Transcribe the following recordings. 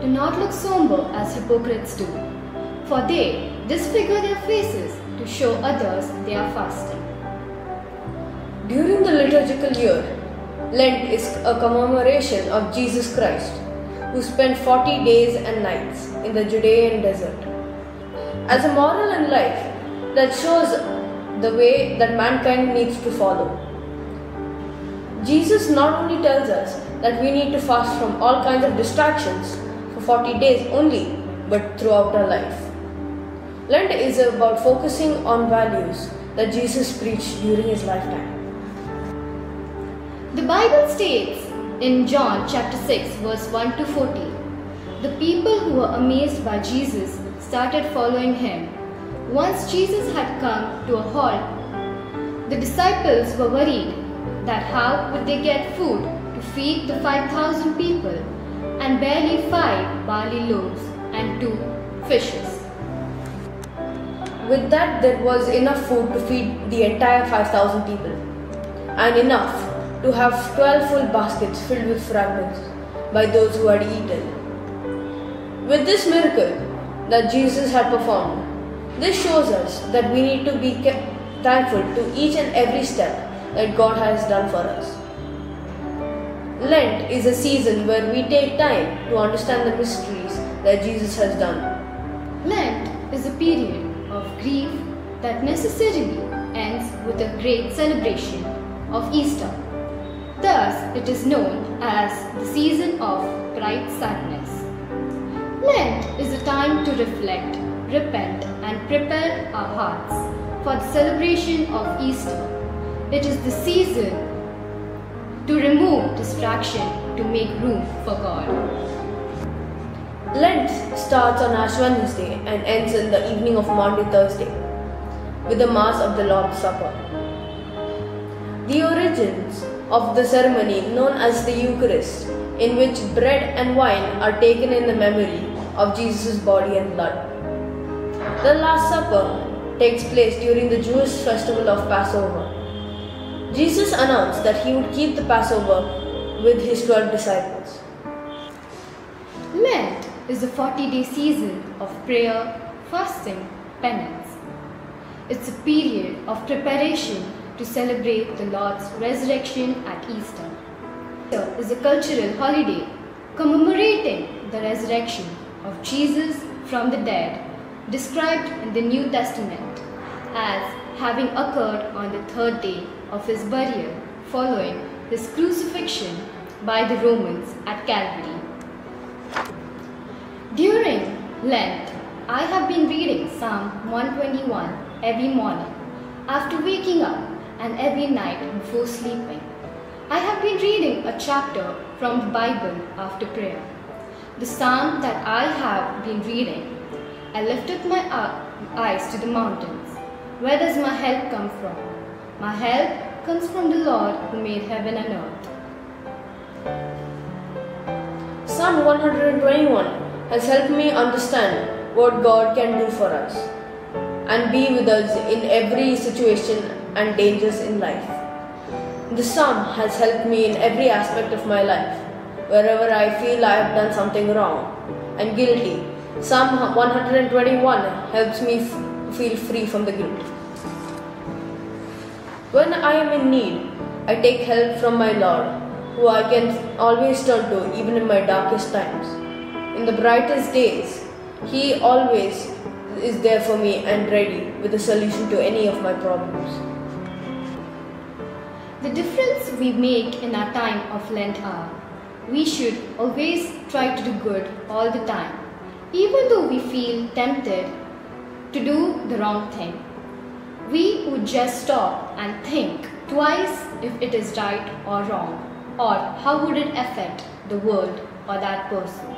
do not look somber as hypocrites do, for they disfigure their faces to show others they are fasting. During the liturgical year, Lent is a commemoration of Jesus Christ, who spent 40 days and nights in the Judean desert. As a moral in life that shows the way that mankind needs to follow. Jesus not only tells us that we need to fast from all kinds of distractions for 40 days only, but throughout our life. Lent is about focusing on values that Jesus preached during his lifetime. The Bible states in John chapter 6 verse 1 to 40, the people who were amazed by Jesus started following him. Once Jesus had come to a halt, the disciples were worried that how would they get food to feed the 5,000 people and barely five barley loaves and two fishes. With that, there was enough food to feed the entire 5,000 people, and enough to have 12 full baskets filled with fragments by those who had eaten. With this miracle that Jesus had performed, this shows us that we need to be thankful to each and every step that God has done for us. Lent is a season where we take time to understand the mysteries that Jesus has done. Lent is a period of grief that necessarily ends with a great celebration of Easter. Thus, it is known as the season of bright sadness. Lent is a time to reflect, repent, and prepare our hearts for the celebration of Easter. It is the season to remove distraction to make room for God. Lent starts on Ash Wednesday and ends in the evening of Maundy Thursday with the Mass of the Lord's Supper. The origins of the ceremony known as the Eucharist, in which bread and wine are taken in the memory of Jesus' body and blood. The Last Supper takes place during the Jewish festival of Passover. Jesus announced that he would keep the Passover with his 12 disciples. Lent is a 40 day season of prayer, fasting, penance. It's a period of preparation to celebrate the Lord's resurrection at Easter. Easter is a cultural holiday commemorating the resurrection of Jesus from the dead, described in the New Testament as having occurred on the third day of his burial following his crucifixion by the Romans at Calvary. During Lent, I have been reading Psalm 121 every morning after waking up and every night before sleeping. I have been reading a chapter from the Bible after prayer. The psalm that I have been reading, I lifted my eyes to the mountains. Where does my help come from? My help comes from the Lord who made heaven and earth. Psalm 121 has helped me understand what God can do for us and be with us in every situation and dangers in life. The psalm has helped me in every aspect of my life. Wherever I feel I have done something wrong and guilty, Psalm 121 helps me feel free from the guilt. When I am in need, I take help from my Lord, who I can always turn to even in my darkest times. In the brightest days, He always is there for me and ready with a solution to any of my problems. The difference we make in our time of Lent are we should always try to do good all the time, even though we feel tempted to do the wrong thing. We would just stop and think twice if it is right or wrong, or how would it affect the world or that person.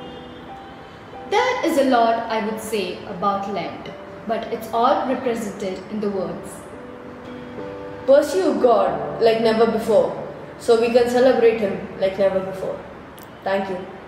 There is a lot I would say about Lent, but it's all represented in the words. Pursue God like never before, so we can celebrate Him like never before. Thank you.